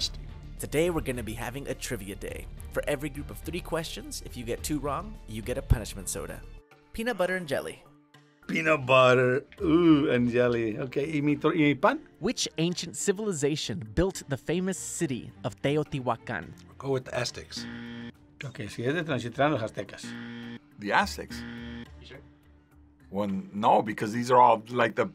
honesty. Today we're going to be having a trivia day. For every group of three questions, if you get two wrong, you get a punishment soda. Peanut butter and jelly. Peanut butter, ooh, and jelly. Okay, ¿y mi, y mi pan? Which ancient civilization built the famous city of Teotihuacan? Go with the Aztecs. Ok, si es de Tenochtitlán, los aztecas. The Aztecs. Sure. Well, no, because these are all like the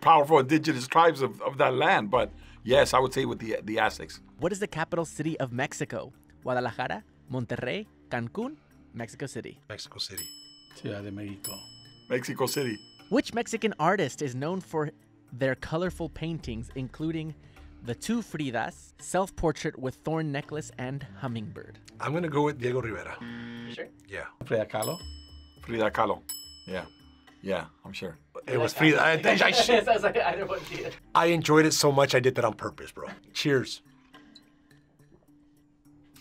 powerful indigenous tribes of, of that land. But yes, I would say with the the Aztecs. What is the capital city of Mexico? Guadalajara, Monterrey, Cancun, Mexico City. Mexico City. Ciudad de México. Mexico City. Which Mexican artist is known for their colorful paintings, including the two Fridas, self portrait with thorn necklace, and hummingbird? I'm gonna go with Diego Rivera. Sure. Yeah. Frida Kahlo. Frida Kahlo. Yeah. Yeah, I'm sure. It was free. I, I, I, I enjoyed it so much I did that on purpose, bro. Cheers.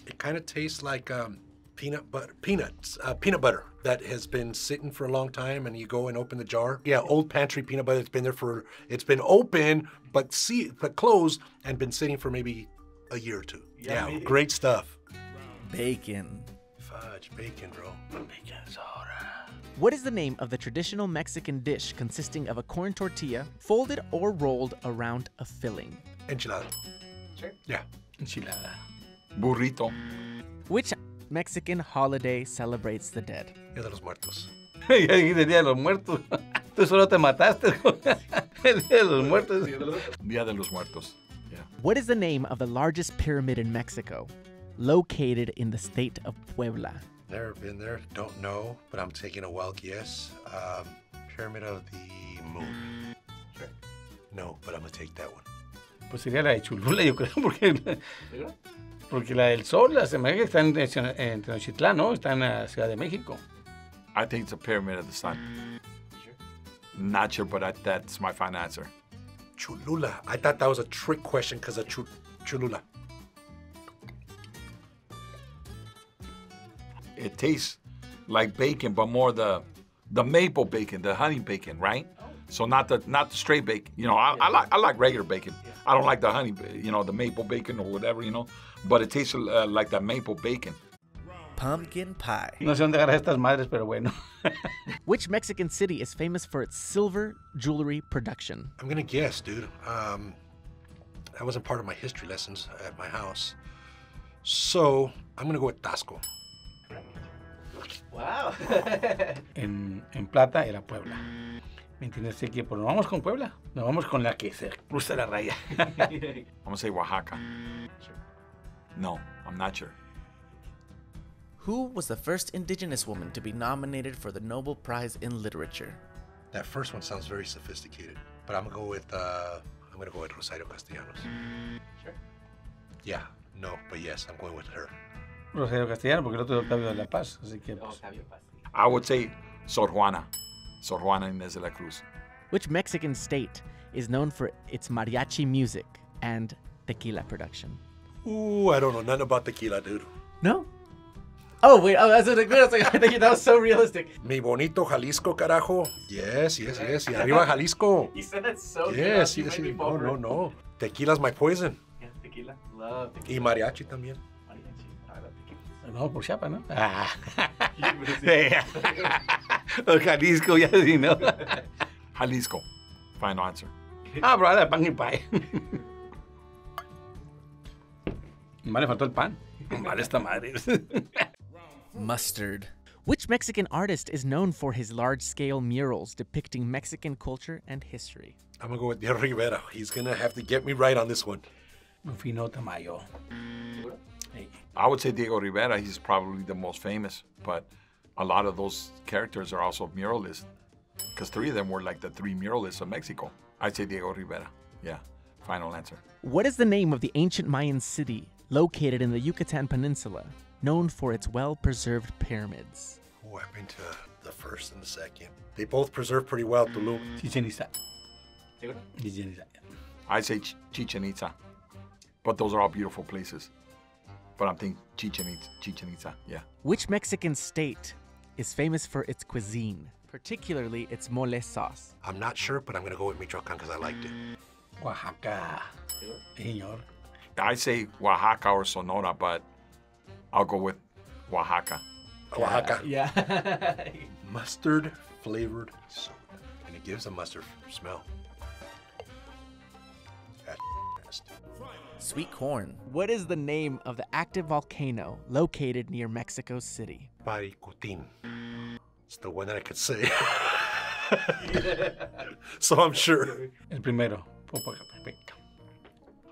It kind of tastes like um, peanut butter, peanuts, uh, peanut butter that has been sitting for a long time, and you go and open the jar. Yeah, old pantry peanut butter. It's been there for. It's been open, but see, but closed, and been sitting for maybe a year or two. Yeah, great stuff. Bacon. Fudge, bacon, bro. Bacon soda. What is the name of the traditional Mexican dish consisting of a corn tortilla folded or rolled around a filling? Enchilada. Sure. Yeah. Enchilada. Burrito. Which Mexican holiday celebrates the dead? Dia de los Muertos. ya dijiste Día de los Muertos. Tú solo te mataste. El Día de los Muertos. Dia de los Muertos. Yeah. What is the name of the largest pyramid in Mexico? Located in the state of Puebla. Never been there. Don't know, but I'm taking a wild guess. Um, Pyramid of the Moon. Sure. No, but I'm gonna take that one. Pues sería la de Cholula, yo creo, porque, porque la del Sol, la se me hace que está en, en Tenochtitlán, ¿no? Está en la Ciudad de México. I think it's a pyramid of the sun. Not sure, but I, that's my final answer. Cholula. I thought that was a trick question because of Chu- Cholula. It tastes like bacon, but more the the maple bacon, the honey bacon, right? So not the not the straight bacon. You know, I, I like I like regular bacon. I don't like the honey, you know, the maple bacon or whatever, you know. But it tastes uh, like the maple bacon. Pumpkin pie. No sé dónde agarras estas madres, pero bueno. Which Mexican city is famous for its silver jewelry production? I'm gonna guess, dude. Um, that wasn't part of my history lessons at my house. So I'm gonna go with Taxco. Wow. En, en plata era Puebla. ¿Me entiendes? Así que pues nos vamos con Puebla. Nos vamos con la que se cruza la raya. I'm gonna say Oaxaca. No, I'm not sure. Who was the first indigenous woman to be nominated for the Nobel Prize in Literature? That first one sounds very sophisticated, but I'm gonna go with uh, I'm gonna go with Rosario Castellanos. Sure. Yeah, no, but yes, I'm going with her. Rosario Castellano, porque el otro es Octavio de la Paz. Así que pues, I would say Sor Juana. Sor Juana Inés de la Cruz. Which Mexican state is known for its mariachi music and tequila production? Ooh, I don't know nothing about tequila, dude. No. Oh wait, oh that's think that was so realistic. Mi bonito Jalisco, carajo. Yes, yes, yes. Y arriba Jalisco. You said that so Yes, yes, yes. No, no, no. Tequila's my poison. Yeah, tequila. Love Y mariachi también. No, por Chiapas, ¿no? Ah. El Jalisco, ya sí, ¿no? Jalisco. Final answer. Ah, pero era pan y pie. Más le faltó el pan. Mal esta madre. Mustard. Which Mexican artist is known for his large scale murals depicting Mexican culture and history? I'm gonna go with Diego Rivera. He's gonna have to get me right on this one. Rufino Tamayo. I would say Diego Rivera. He's probably the most famous, but a lot of those characters are also muralists, because three of them were like the three muralists of Mexico. I'd say Diego Rivera. Yeah. Final answer. What is the name of the ancient Mayan city located in the Yucatan Peninsula, known for its well preserved pyramids? Oh, I've been to the first and the second. They both preserve pretty well, Tulum. Chichen Itza. Chichen Itza. I'd say Ch- Chichen Itza, but those are all beautiful places. But I'm thinking Chichen Itza. Chichen Itza. Yeah. Which Mexican state is famous for its cuisine, particularly its mole sauce? I'm not sure, but I'm gonna go with Michoacan because I liked it. Oaxaca. Señor. I say Oaxaca or Sonora, but I'll go with Oaxaca. Oaxaca. Yeah. Mustard flavored soda. And it gives a mustard smell. That's nasty. Sweet corn. what is the name of the active volcano located near Mexico City? Paricutin. It's the one that I could say. so I'm sure. El primero.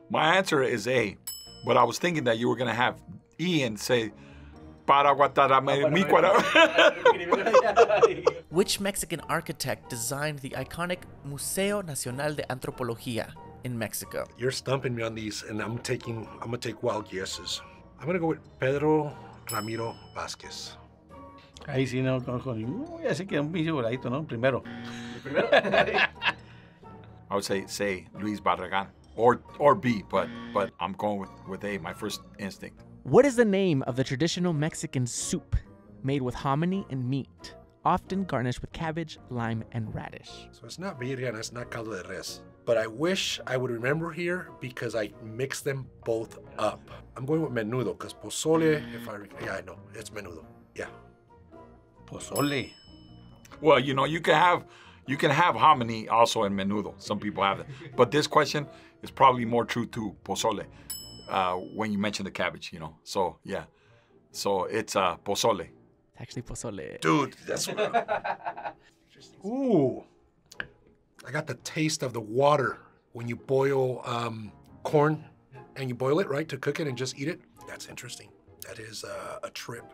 My answer is A, but I was thinking that you were going to have E and say Paraguataramecuara. Which Mexican architect designed the iconic Museo Nacional de Antropología in Mexico? You're stumping me on these, and I'm taking. I'm gonna take wild guesses. I'm gonna go with Pedro Ramírez Vázquez. Ahí sí no conozco ninguno. Ya sé que un bicho voladito, ¿no? Primero. I would say say Luis Barragan or or B, but but I'm going with, with A, my first instinct. What is the name of the traditional Mexican soup made with hominy and meat, often garnished with cabbage, lime, and radish? So it's not birria and it's not caldo de res. But I wish I would remember here because I mixed them both up. I'm going with menudo because pozole. If I yeah, I know it's menudo. Yeah. Pozole. Well, you know, you can have you can have hominy also in menudo. Some people have it, but this question is probably more true to pozole uh, when you mention the cabbage. You know, so yeah, so it's uh, pozole. It's actually pozole. Dude, that's what I- Ooh. I got the taste of the water when you boil um, corn and you boil it, right, to cook it and just eat it. That's interesting. That is uh, a trip.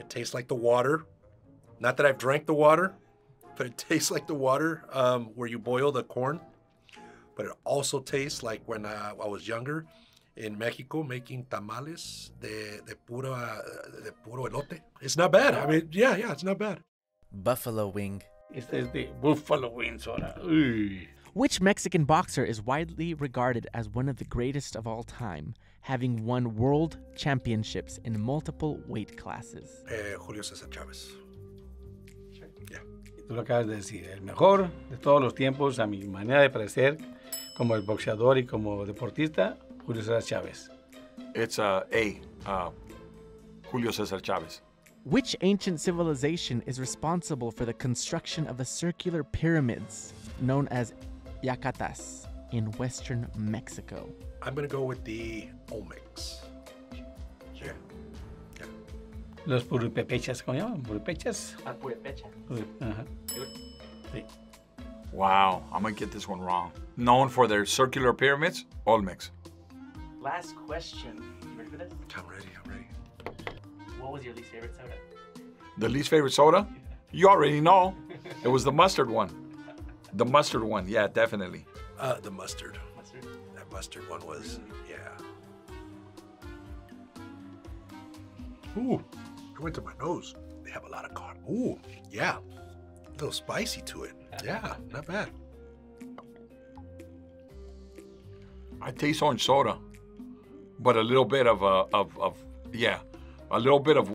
It tastes like the water. Not that I've drank the water, but it tastes like the water um, where you boil the corn. But it also tastes like when uh, I was younger in Mexico making tamales de, de, pura, de puro elote. It's not bad. I mean, yeah, yeah, it's not bad. Buffalo wing. Este es de Buffalo Wings ahora. Uy. Which Mexican boxer is widely regarded as one of the greatest of all time, having won world championships in multiple weight classes? Eh, Julio César Chávez. Tú lo acabas de decir. El mejor de todos los tiempos, a mi manera de parecer, como el boxeador y como deportista, Julio César Chávez. It's uh, A, uh, Julio Cesar Chavez. Which ancient civilization is responsible for the construction of the circular pyramids known as Yacatas in western Mexico? I'm gonna go with the Olmecs. Yeah. Los puripepechas, ¿cómo se llaman? Puripechas. Puri- Ajá. Sí. Wow, I'm gonna get this one wrong. Known for their circular pyramids, Olmecs. Last question. You ready for this? I'm ready. I'm ready. What was your least favorite soda? The least favorite soda? You already know. It was the mustard one. The mustard one, yeah, definitely. Uh, the mustard. Mustard. That mustard one was, yeah. Ooh, it went to my nose. They have a lot of carb. Ooh, yeah. A little spicy to it. Yeah, not bad. I taste orange soda, but a little bit of uh, of of yeah, a little bit of